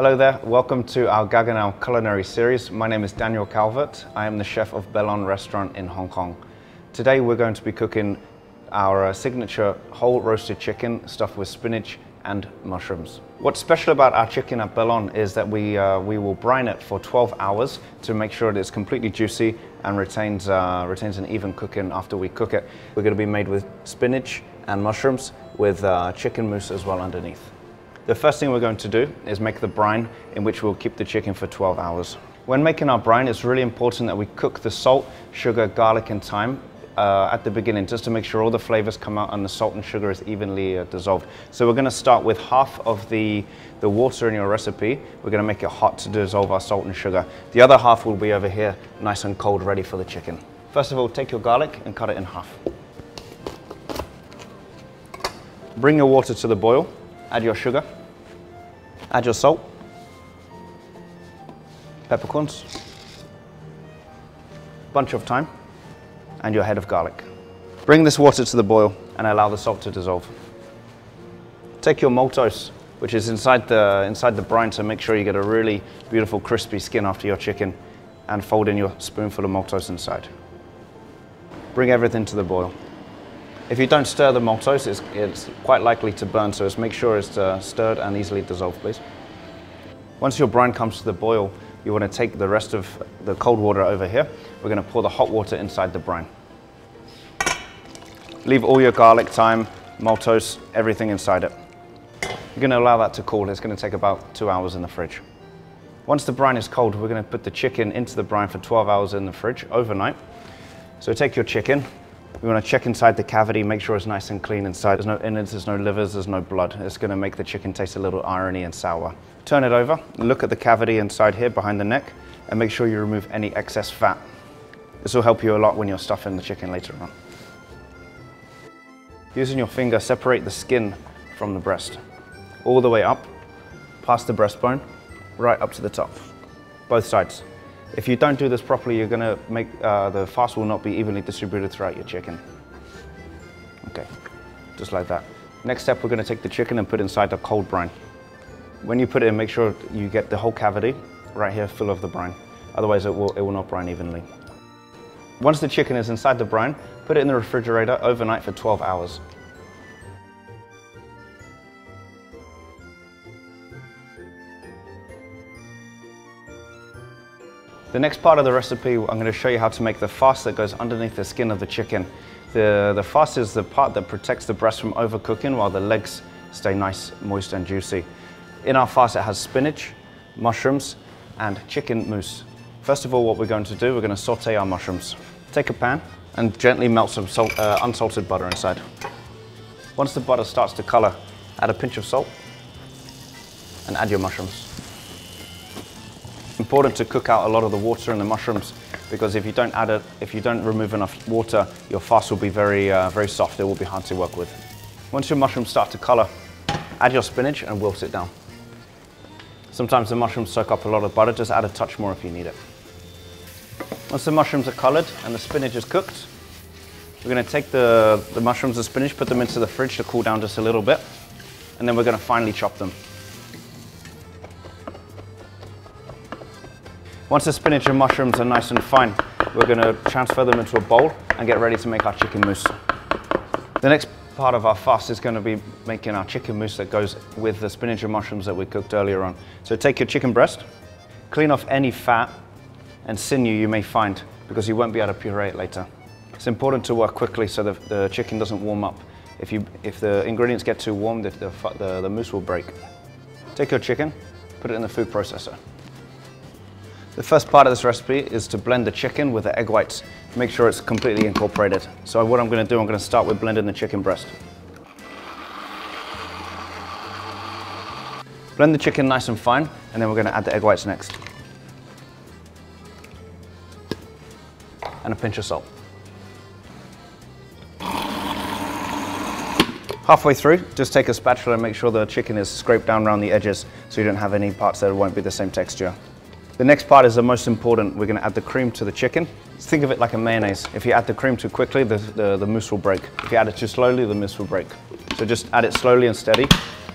Hello there, welcome to our Gaggenau culinary series. My name is Daniel Calvert. I am the chef of Belon restaurant in Hong Kong. Today we're going to be cooking our uh, signature whole roasted chicken stuffed with spinach and mushrooms. What's special about our chicken at Belon is that we, uh, we will brine it for 12 hours to make sure that it's completely juicy and retains, uh, retains an even cooking after we cook it. We're going to be made with spinach and mushrooms with uh, chicken mousse as well underneath. The first thing we're going to do is make the brine in which we'll keep the chicken for 12 hours. When making our brine, it's really important that we cook the salt, sugar, garlic and thyme uh, at the beginning just to make sure all the flavors come out and the salt and sugar is evenly uh, dissolved. So we're gonna start with half of the, the water in your recipe. We're gonna make it hot to dissolve our salt and sugar. The other half will be over here, nice and cold, ready for the chicken. First of all, take your garlic and cut it in half. Bring your water to the boil, add your sugar, add your salt, peppercorns, a bunch of thyme, and your head of garlic. Bring this water to the boil and allow the salt to dissolve. Take your maltose, which is inside the, inside the brine, so make sure you get a really beautiful crispy skin after your chicken, and fold in your spoonful of maltose inside. Bring everything to the boil. If you don't stir the maltose, it's, it's quite likely to burn, so just make sure it's uh, stirred and easily dissolved, please. Once your brine comes to the boil, you want to take the rest of the cold water over here. We're going to pour the hot water inside the brine. Leave all your garlic, thyme, maltose, everything inside it. You're going to allow that to cool. It's going to take about two hours in the fridge. Once the brine is cold, we're going to put the chicken into the brine for 12 hours in the fridge overnight. So take your chicken. We want to check inside the cavity, make sure it's nice and clean inside. There's no innards, there's no livers, there's no blood. It's going to make the chicken taste a little irony and sour. Turn it over, look at the cavity inside here behind the neck, and make sure you remove any excess fat. This will help you a lot when you're stuffing the chicken later on. Using your finger, separate the skin from the breast. All the way up, past the breastbone, right up to the top. Both sides. If you don't do this properly, you're gonna make, uh, the fat will not be evenly distributed throughout your chicken. Okay, just like that. Next step, we're gonna take the chicken and put inside the cold brine. When you put it in, make sure you get the whole cavity right here full of the brine. Otherwise, it will, it will not brine evenly. Once the chicken is inside the brine, put it in the refrigerator overnight for 12 hours. The next part of the recipe, I'm going to show you how to make the farce that goes underneath the skin of the chicken. The, the farce is the part that protects the breast from overcooking while the legs stay nice, moist and juicy. In our farce it has spinach, mushrooms and chicken mousse. First of all, what we're going to do, we're going to saute our mushrooms. Take a pan and gently melt some salt, uh, unsalted butter inside. Once the butter starts to color, add a pinch of salt and add your mushrooms. Important to cook out a lot of the water in the mushrooms because if you don't add it, if you don't remove enough water, your farce will be very, uh, very soft. It will be hard to work with. Once your mushrooms start to color, add your spinach and wilt it down. Sometimes the mushrooms soak up a lot of butter, just add a touch more if you need it. Once the mushrooms are colored and the spinach is cooked, we're gonna take the, the mushrooms and spinach, put them into the fridge to cool down just a little bit, and then we're gonna finely chop them. Once the spinach and mushrooms are nice and fine, we're gonna transfer them into a bowl and get ready to make our chicken mousse. The next part of our farce is gonna be making our chicken mousse that goes with the spinach and mushrooms that we cooked earlier on. So take your chicken breast, clean off any fat and sinew you may find because you won't be able to puree it later. It's important to work quickly so the, the chicken doesn't warm up. If, you, if the ingredients get too warm, the, the, the, the mousse will break. Take your chicken, put it in the food processor. The first part of this recipe is to blend the chicken with the egg whites. Make sure it's completely incorporated. So what I'm going to do, I'm going to start with blending the chicken breast. Blend the chicken nice and fine, and then we're going to add the egg whites next. And a pinch of salt. Halfway through, just take a spatula and make sure the chicken is scraped down around the edges so you don't have any parts that won't be the same texture. The next part is the most important. We're gonna add the cream to the chicken. Think of it like a mayonnaise. If you add the cream too quickly, the, the, the mousse will break. If you add it too slowly, the mousse will break. So just add it slowly and steady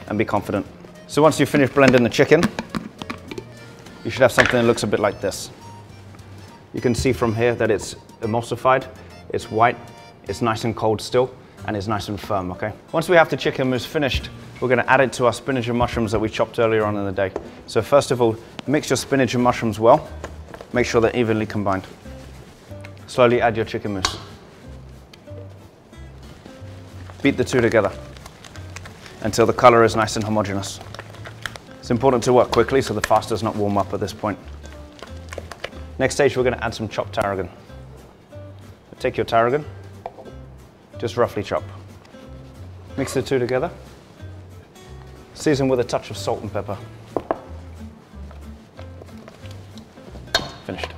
and be confident. So once you've finished blending the chicken, you should have something that looks a bit like this. You can see from here that it's emulsified, it's white, it's nice and cold still, and is nice and firm, okay? Once we have the chicken mousse finished, we're gonna add it to our spinach and mushrooms that we chopped earlier on in the day. So first of all, mix your spinach and mushrooms well. Make sure they're evenly combined. Slowly add your chicken mousse. Beat the two together until the color is nice and homogeneous. It's important to work quickly so the farce does not warm up at this point. Next stage, we're gonna add some chopped tarragon. Take your tarragon, just roughly chop. Mix the two together. Season with a touch of salt and pepper. Finished.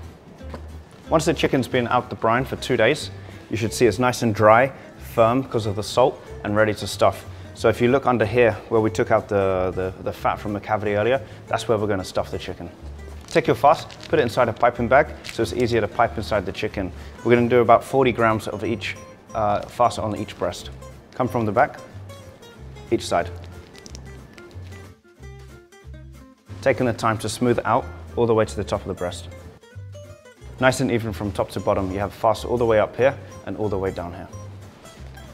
Once the chicken's been out the brine for two days, you should see it's nice and dry, firm because of the salt, and ready to stuff. So if you look under here, where we took out the, the, the fat from the cavity earlier, that's where we're gonna stuff the chicken. Take your farce, put it inside a piping bag, so it's easier to pipe inside the chicken. We're gonna do about 40 grams of each uh, farce on each breast. Come from the back, each side. Taking the time to smooth out all the way to the top of the breast. Nice and even from top to bottom. You have farce all the way up here and all the way down here.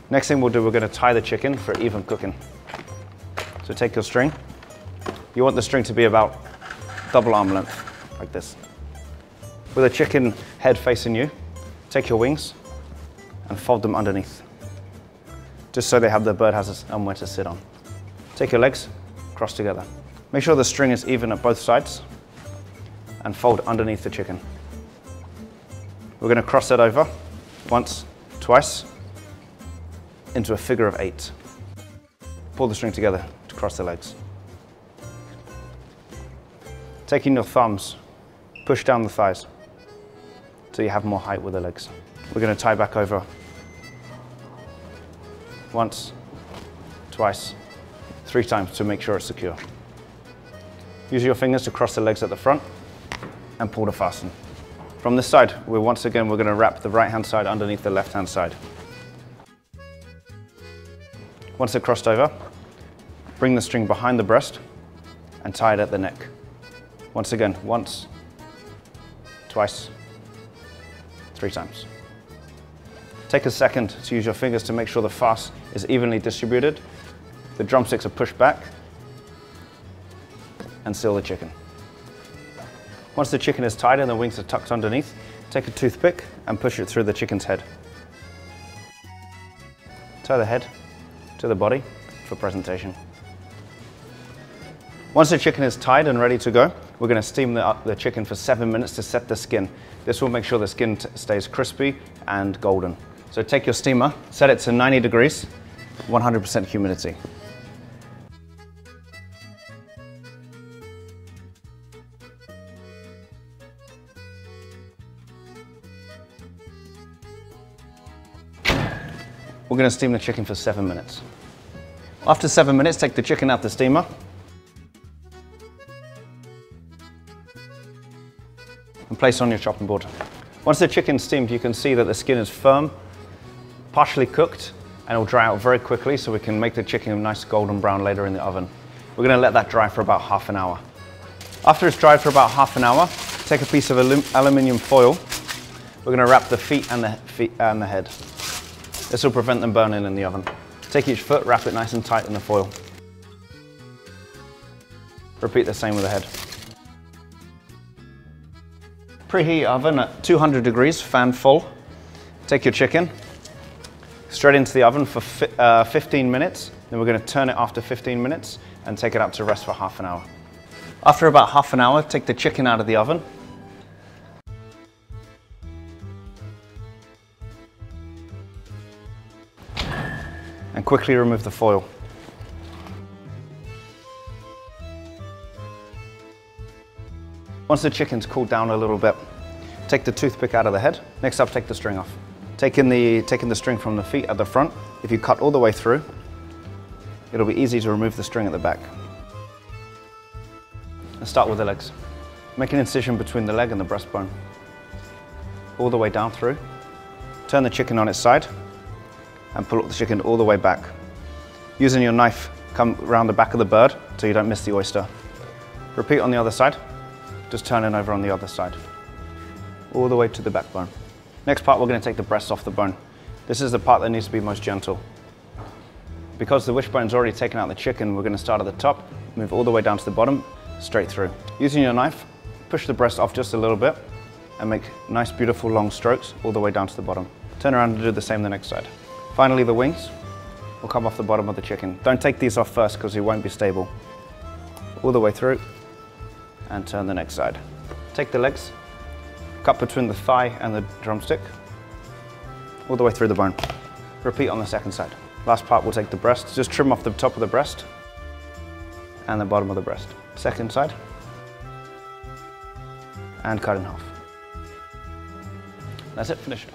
Next thing we'll do, we're gonna tie the chicken for even cooking. So take your string. You want the string to be about double arm length, like this. With a chicken head facing you, take your wings and fold them underneath, just so they have the bird has somewhere to sit on. Take your legs, cross together. Make sure the string is even at both sides and fold underneath the chicken. We're going to cross that over once, twice, into a figure of eight. Pull the string together to cross the legs. Taking your thumbs, push down the thighs so you have more height with the legs. We're going to tie back over once, twice, three times to make sure it's secure. Use your fingers to cross the legs at the front and pull to fasten. From this side, we're once again, we're going to wrap the right hand side underneath the left hand side. Once they're crossed over, bring the string behind the breast and tie it at the neck. Once again, once, twice, three times. Take a second to use your fingers to make sure the farce is evenly distributed. The drumsticks are pushed back and seal the chicken. Once the chicken is tied and the wings are tucked underneath, take a toothpick and push it through the chicken's head. Tie the head to the body for presentation. Once the chicken is tied and ready to go, we're going to steam the, the chicken for seven minutes to set the skin. This will make sure the skin stays crispy and golden. So take your steamer, set it to 90 degrees, 100% humidity. We're going to steam the chicken for seven minutes. After seven minutes, take the chicken out the steamer. And place on your chopping board. Once the chicken's steamed, you can see that the skin is firm, partially cooked, and it'll dry out very quickly so we can make the chicken a nice golden brown later in the oven. We're gonna let that dry for about half an hour. After it's dried for about half an hour, take a piece of alum aluminium foil. We're gonna wrap the feet and the, feet and the head. This will prevent them burning in the oven. Take each foot, wrap it nice and tight in the foil. Repeat the same with the head. Preheat oven at 200 degrees, fan full. Take your chicken, straight into the oven for uh, 15 minutes. Then we're gonna turn it after 15 minutes and take it out to rest for half an hour. After about half an hour, take the chicken out of the oven and quickly remove the foil. Once the chicken's cooled down a little bit, take the toothpick out of the head. Next up, take the string off. Taking the, taking the string from the feet at the front, if you cut all the way through, it'll be easy to remove the string at the back. Let's start with the legs. Make an incision between the leg and the breastbone. All the way down through. Turn the chicken on its side and pull up the chicken all the way back. Using your knife, come around the back of the bird so you don't miss the oyster. Repeat on the other side. just turn it over on the other side. All the way to the backbone. Next part, we're gonna take the breast off the bone. This is the part that needs to be most gentle. Because the wishbone's already taken out the chicken, we're gonna start at the top, move all the way down to the bottom, straight through. Using your knife, push the breast off just a little bit and make nice, beautiful long strokes all the way down to the bottom. Turn around and do the same the next side. Finally, the wings will come off the bottom of the chicken. Don't take these off first because it won't be stable. All the way through and turn the next side. Take the legs, cut between the thigh and the drumstick, all the way through the bone. Repeat on the second side. Last part, we'll take the breast, just trim off the top of the breast and the bottom of the breast. Second side, and cut in half. That's it, finished.